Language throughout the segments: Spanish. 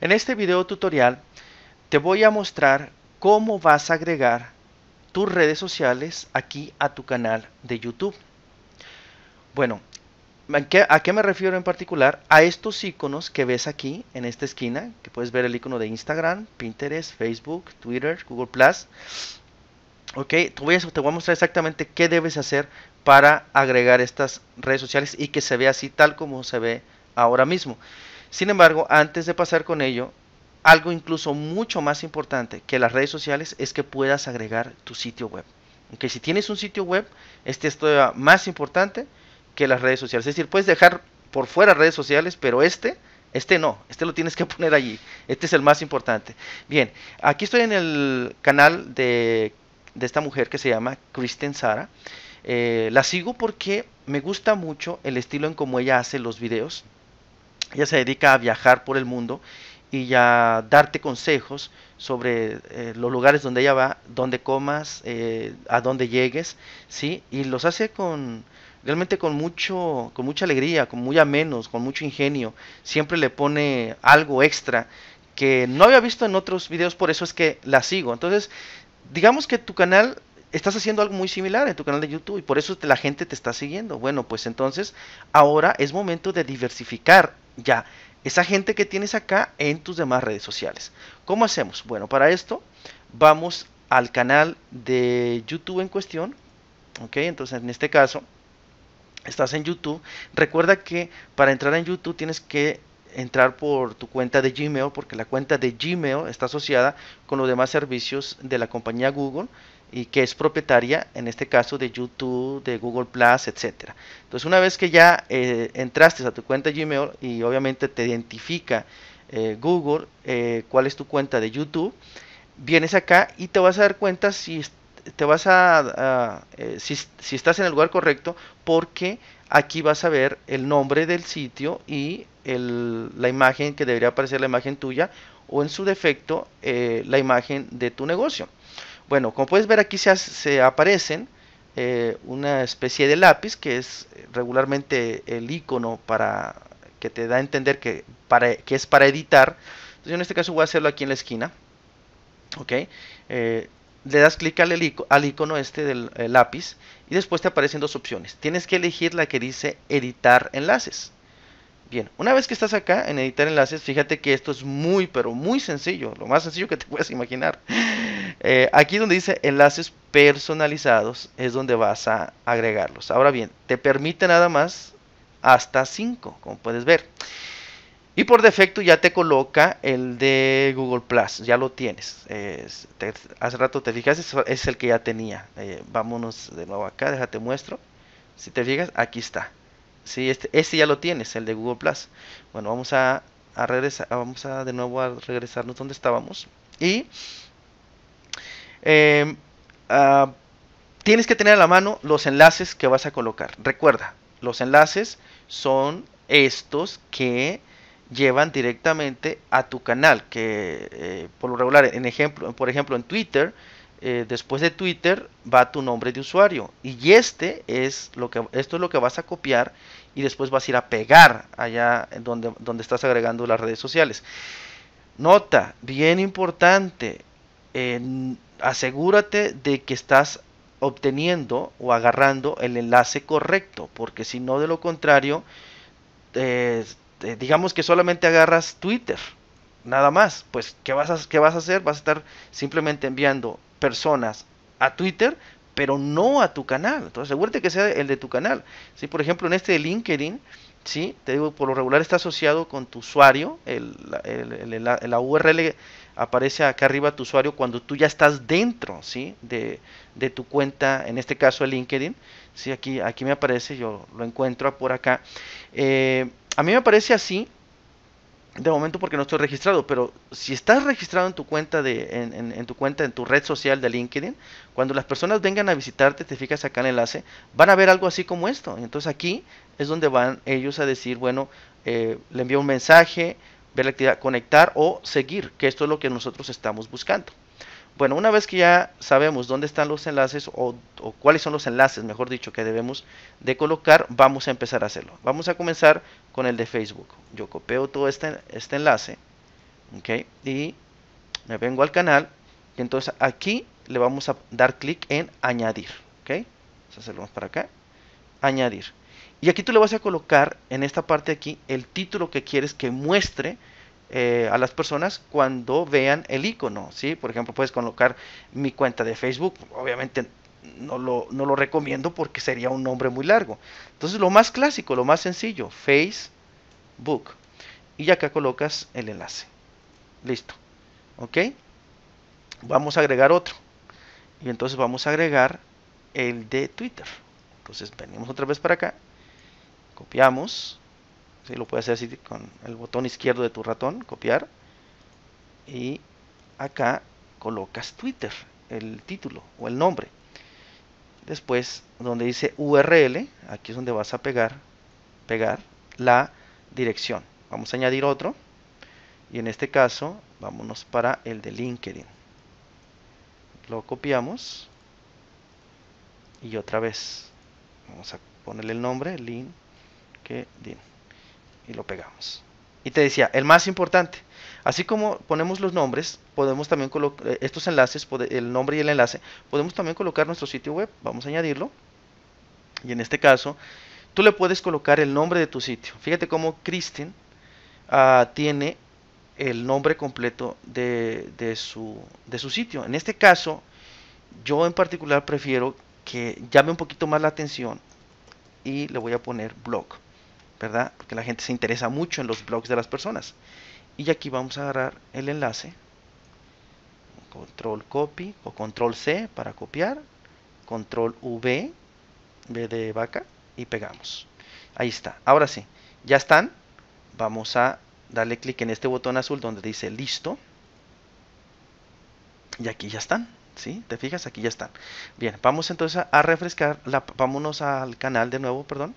En este video tutorial te voy a mostrar cómo vas a agregar tus redes sociales aquí a tu canal de YouTube. Bueno, ¿a qué me refiero en particular? A estos iconos que ves aquí en esta esquina, que puedes ver el icono de Instagram, Pinterest, Facebook, Twitter, Google+. Ok, voy, a, te voy a mostrar exactamente qué debes hacer para agregar estas redes sociales y que se vea así tal como se ve ahora mismo. Sin embargo, antes de pasar con ello, algo incluso mucho más importante que las redes sociales es que puedas agregar tu sitio web. Aunque si tienes un sitio web, este es todavía más importante que las redes sociales. Es decir, puedes dejar por fuera redes sociales, pero este, este no, este lo tienes que poner allí. Este es el más importante. Bien, aquí estoy en el canal de, de esta mujer que se llama Kristen Sara. Eh, la sigo porque me gusta mucho el estilo en cómo ella hace los videos. Ella se dedica a viajar por el mundo y a darte consejos sobre eh, los lugares donde ella va, donde comas, eh, a dónde llegues, ¿sí? Y los hace con realmente con mucho con mucha alegría, con muy amenos, con mucho ingenio. Siempre le pone algo extra que no había visto en otros videos, por eso es que la sigo. Entonces, digamos que tu canal estás haciendo algo muy similar en tu canal de YouTube y por eso la gente te está siguiendo. Bueno, pues entonces ahora es momento de diversificar ya esa gente que tienes acá en tus demás redes sociales. ¿Cómo hacemos? Bueno, para esto vamos al canal de YouTube en cuestión. Ok, entonces en este caso estás en YouTube. Recuerda que para entrar en YouTube tienes que entrar por tu cuenta de Gmail porque la cuenta de Gmail está asociada con los demás servicios de la compañía Google y que es propietaria en este caso de YouTube, de Google Plus, etcétera. Entonces una vez que ya eh, entraste a tu cuenta Gmail y obviamente te identifica eh, Google eh, cuál es tu cuenta de YouTube, vienes acá y te vas a dar cuenta si te vas a, si, si, estás en el lugar correcto porque aquí vas a ver el nombre del sitio y el, la imagen que debería aparecer la imagen tuya o en su defecto la imagen de tu negocio. Bueno, como puedes ver aquí se, aparecen eh, una especie de lápiz que es regularmente el icono para que te da a entender que, para, que es para editar. Entonces yo en este caso voy a hacerlo aquí en la esquina. Ok. Eh, le das clic al, al, icono este del lápiz y después te aparecen dos opciones. Tienes que elegir la que dice editar enlaces. Bien, una vez que estás acá en editar enlaces, fíjate que esto es muy, pero muy sencillo, lo más sencillo que te puedes imaginar. Eh, aquí donde dice enlaces personalizados es donde vas a agregarlos. Ahora bien, te permite nada más hasta 5, como puedes ver. Y por defecto ya te coloca el de Google Plus, ya lo tienes. hace rato te fijas, es, el que ya tenía. Eh, vámonos de nuevo acá, déjate muestro. Si te fijas, aquí está. Sí, este, este ya lo tienes, el de Google Plus. Bueno, vamos a, regresar, vamos a de nuevo a regresarnos donde estábamos. Y em, ah, tienes que tener a la mano los enlaces que vas a colocar. Recuerda, los enlaces son estos que llevan directamente a tu canal, que eh, por lo regular, en ejemplo, por ejemplo en Twitter, eh, después de Twitter va tu nombre de usuario y este es lo que esto es lo que vas a copiar y después vas a ir a pegar allá donde, donde estás agregando las redes sociales. Nota, bien importante, asegúrate de que estás obteniendo o agarrando el enlace correcto, porque si no de lo contrario, digamos que solamente agarras Twitter, nada más, pues ¿qué vas, a, ¿qué vas a hacer? Vas a estar simplemente enviando personas a Twitter, pero no a tu canal. Entonces, asegúrate que sea el de tu canal. Si, por ejemplo, en este de LinkedIn, ¿sí? te digo, por lo regular está asociado con tu usuario, el, la URL aparece acá arriba tu usuario cuando tú ya estás dentro ¿sí? de, de tu cuenta, en este caso el LinkedIn. ¿sí? Aquí, aquí me aparece, yo lo encuentro por acá. Eh, a mí me aparece así de momento porque no estoy registrado, pero si estás registrado en tu cuenta de, en, tu cuenta, en tu red social de LinkedIn, cuando las personas vengan a visitarte, te fijas acá en el enlace, van a ver algo así como esto. Entonces aquí es donde van ellos a decir, bueno, eh, le envío un mensaje, ver la actividad, conectar o seguir, que esto es lo que nosotros estamos buscando. Bueno, una vez que ya sabemos dónde están los enlaces o, cuáles son los enlaces, mejor dicho, que debemos de colocar, vamos a empezar a hacerlo. Vamos a comenzar con el de Facebook. Yo copio todo este, este enlace, ok y me vengo al canal y entonces aquí le vamos a dar clic en añadir ok vamos a hacerlo para acá añadir y aquí tú le vas a colocar en esta parte aquí el título que quieres que muestre eh, a las personas cuando vean el icono, ¿sí? Por ejemplo, puedes colocar mi cuenta de Facebook, obviamente no lo, no lo recomiendo porque sería un nombre muy largo. Entonces, lo más clásico, lo más sencillo, Facebook. Y acá colocas el enlace. Listo. ¿Ok? Vamos a agregar otro. Y entonces vamos a agregar el de Twitter. Entonces venimos otra vez para acá. Copiamos si Lo puedes hacer así con el botón izquierdo de tu ratón, copiar. Y acá colocas Twitter, el título o el nombre. Después, donde dice URL, aquí es donde vas a pegar, pegar la dirección. Vamos a añadir otro. Y en este caso, vámonos para el de LinkedIn. Lo copiamos. Y otra vez, vamos a ponerle el nombre, LinkedIn y lo pegamos. Y te decía, el más importante, así como ponemos los nombres, podemos también colocar eh, estos enlaces, el nombre y el enlace, podemos también colocar nuestro sitio web, vamos a añadirlo. Y en este caso, tú le puedes colocar el nombre de tu sitio. Fíjate cómo Kristen ah, tiene el nombre completo de, de, su, de su sitio. En este caso, yo en particular prefiero que llame un poquito más la atención y le voy a poner blog. ¿Verdad? Porque la gente se interesa mucho en los blogs de las personas. Y aquí vamos a agarrar el enlace. Control copy o control C para copiar. Control V, V de vaca y pegamos. Ahí está. Ahora sí, ya están. Vamos a darle clic en este botón azul donde dice listo. Y aquí ya están. ¿Sí? ¿Te fijas? Aquí ya están. Bien, vamos entonces a refrescar. La, vámonos al canal de nuevo, perdón.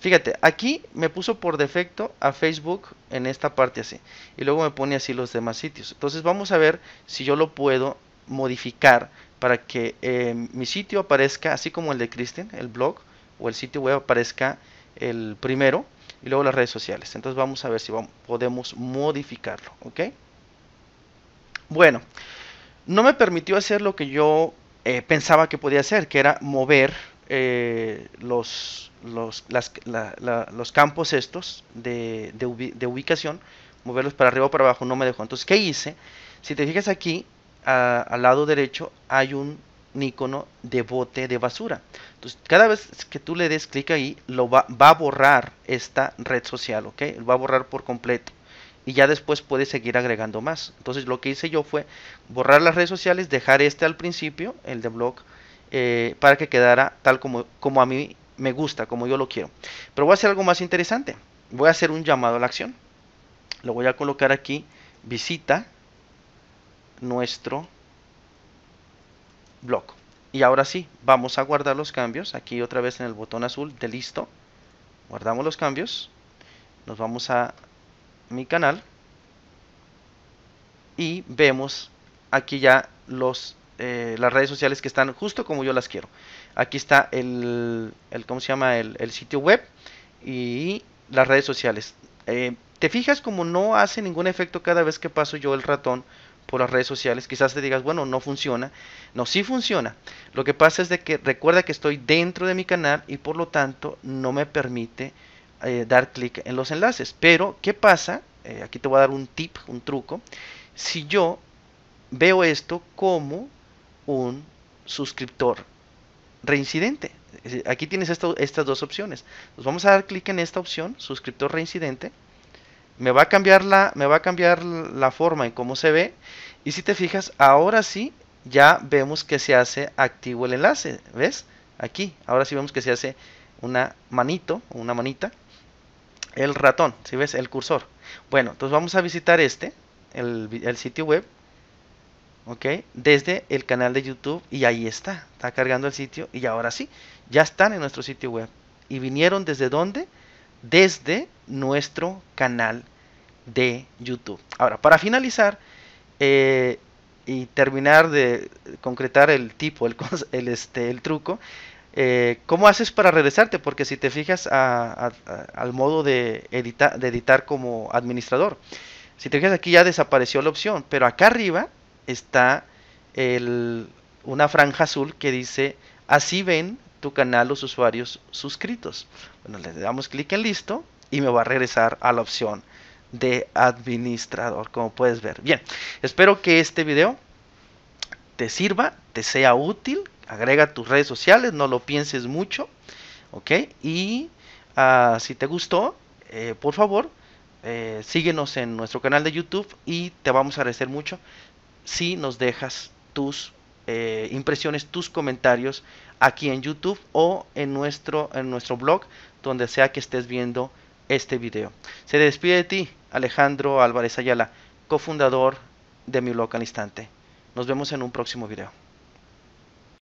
Fíjate, aquí me puso por defecto a Facebook en esta parte así. Y luego me pone así los demás sitios. Entonces vamos a ver si yo lo puedo modificar para que eh, mi sitio aparezca así como el de Kristen, el blog o el sitio web aparezca el primero y luego las redes sociales. Entonces vamos a ver si podemos modificarlo. ¿Ok? Bueno, no me permitió hacer lo que yo eh, pensaba que podía hacer, que era mover eh, los, los, los, campos estos de, de, ubicación, moverlos para arriba o para abajo, no me dejó. Entonces, ¿qué hice? Si te fijas aquí, al lado derecho, hay un icono de bote de basura. Entonces, cada vez que tú le des clic ahí, lo va, va, a borrar esta red social, ¿ok? Va a borrar por completo. Y ya después puedes seguir agregando más. Entonces, lo que hice yo fue borrar las redes sociales, dejar este al principio, el de blog, eh, para que quedara tal como, como a mí me gusta, como yo lo quiero. Pero voy a hacer algo más interesante. Voy a hacer un llamado a la acción. Lo voy a colocar aquí, visita nuestro blog. Y ahora sí, vamos a guardar los cambios. Aquí otra vez en el botón azul de listo. Guardamos los cambios. Nos vamos a mi canal. Y vemos aquí ya los eh, las redes sociales que están justo como yo las quiero. Aquí está el, el ¿cómo se llama? El, sitio web y las redes sociales. Eh, te fijas como no hace ningún efecto cada vez que paso yo el ratón por las redes sociales. Quizás te digas, bueno, no funciona. No, sí funciona. Lo que pasa es de que recuerda que estoy dentro de mi canal y por lo tanto no me permite eh, dar clic en los enlaces. Pero, ¿qué pasa? aquí te voy a dar un tip, un truco. Si yo veo esto como un suscriptor reincidente. Aquí tienes estas dos opciones. Vamos a dar clic en esta opción, suscriptor reincidente. Me va a cambiar la, me va a cambiar la forma en cómo se ve. Y si te fijas, ahora sí ya vemos que se hace activo el enlace. ¿Ves? Aquí, ahora sí vemos que se hace una manito, una manita. El ratón, si ves? El cursor. Bueno, entonces vamos a visitar este, el sitio web ¿ok? Desde el canal de YouTube y ahí está, está cargando el sitio y ahora sí, ya están en nuestro sitio web. ¿Y vinieron desde dónde? Desde nuestro canal de YouTube. Ahora, para finalizar eh, y terminar de concretar el tipo, el, este, el truco, eh, ¿cómo haces para regresarte? Porque si te fijas al modo de de editar como administrador, Si te fijas aquí ya desapareció la opción, pero acá arriba está el, una franja azul que dice así ven tu canal los usuarios suscritos. Bueno, le damos clic en listo y me va a regresar a la opción de administrador, como puedes ver. Bien, espero que este video te sirva, te sea útil, agrega tus redes sociales, no lo pienses mucho, ¿ok? Y uh, si te gustó, eh, por favor, eh, síguenos en nuestro canal de YouTube y te vamos a agradecer mucho si nos dejas tus eh, impresiones, tus comentarios aquí en YouTube o en nuestro, en nuestro blog, donde sea que estés viendo este video. Se despide de ti, Alejandro Álvarez Ayala, cofundador de mi blog al instante. Nos vemos en un próximo video.